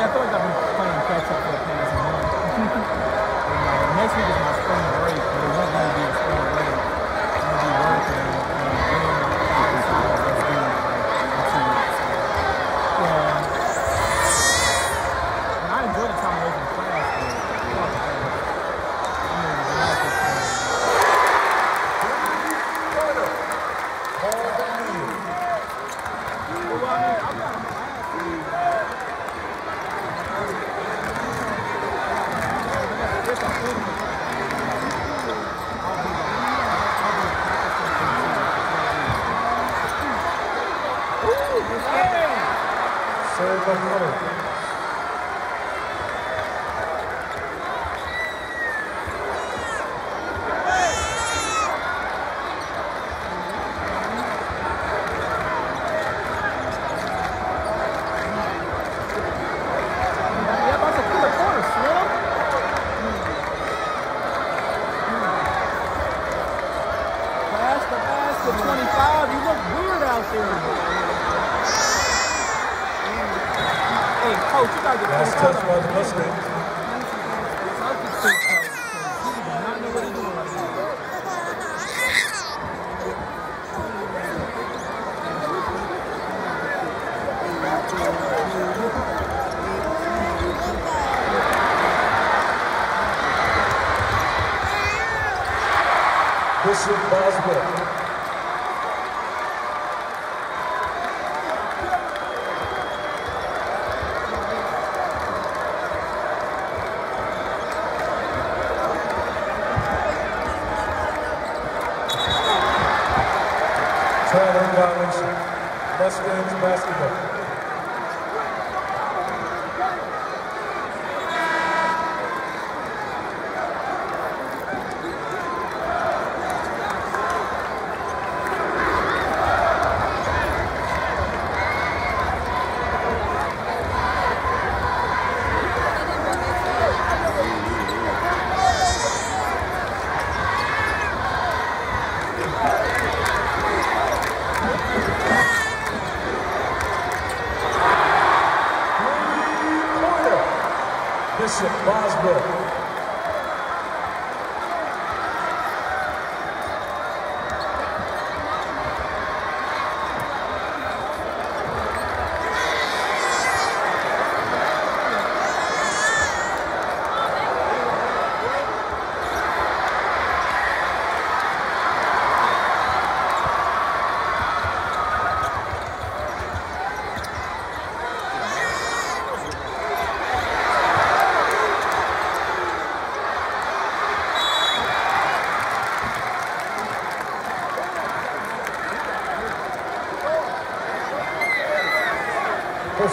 やっておいた Gracias. This touch by the Boswell. Violation. Mustangs basketball. Bishop Boswell.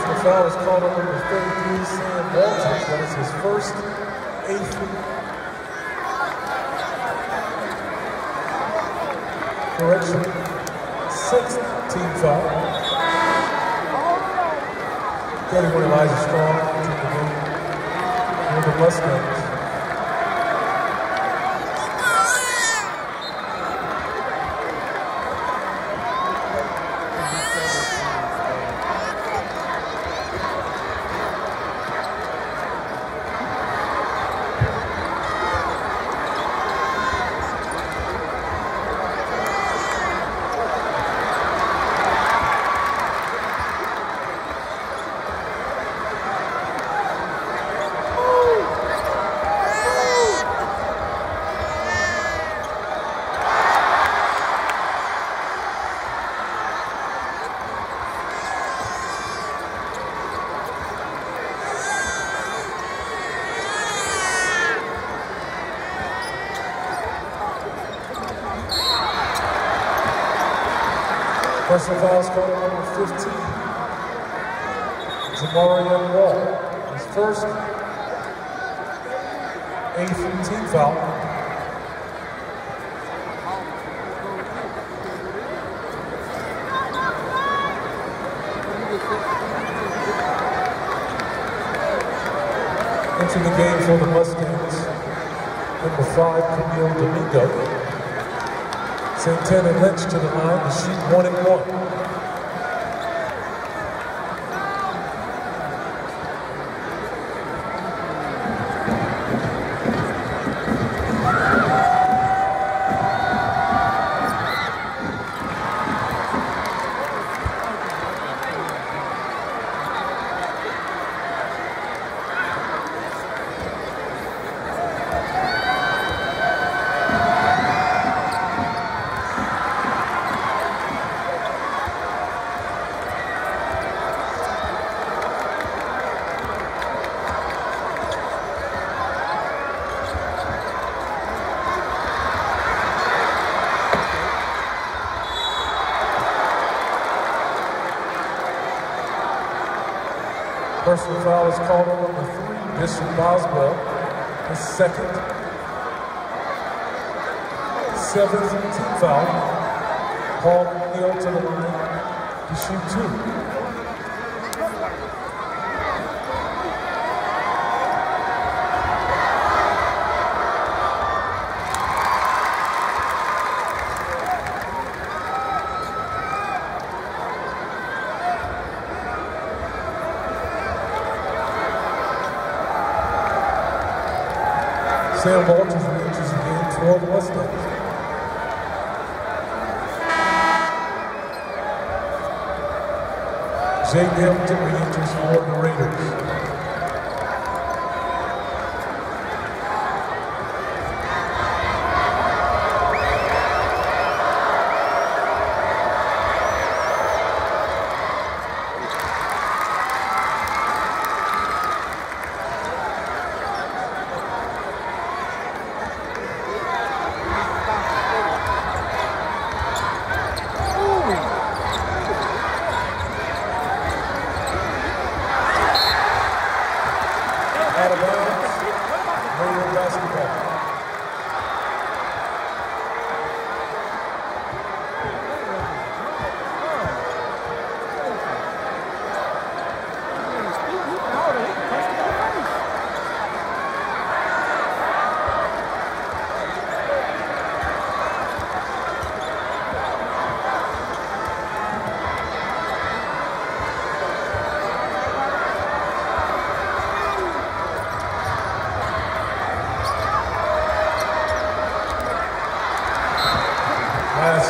Personal foul is called on number 33, Sam Walters. That is his first eighth. Correction, sixth team foul. 31 Elijah Strong the the Mustangs. Is called on number 15. Jamarion Wall. His first eighth team foul. Into the game for the Mustangs. Number five, Kaamil Domingo. Santana Lynch to the line to shoot one and one. Personal foul is called on number three, Bishop Boswell. His second. Seventh team foul. Paul Neal to the line to shoot two. Sam Walters reaches again for the Mustangs. Jake Hamilton the Raiders.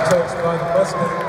Touch by the Mustangs.